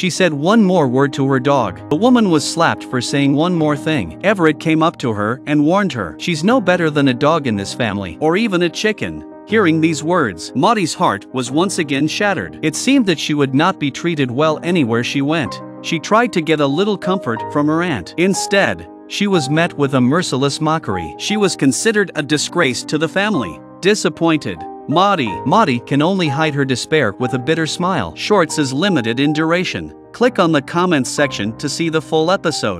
She said one more word to her dog. The woman was slapped for saying one more thing. Everett came up to her and warned her. She's no better than a dog in this family, or even a chicken. Hearing these words, Maudie's heart was once again shattered. It seemed that she would not be treated well anywhere she went. She tried to get a little comfort from her aunt. Instead, she was met with a merciless mockery. She was considered a disgrace to the family. Disappointed, Maudie. Maudie can only hide her despair with a bitter smile. Shorts is limited in duration. Click on the comments section to see the full episode.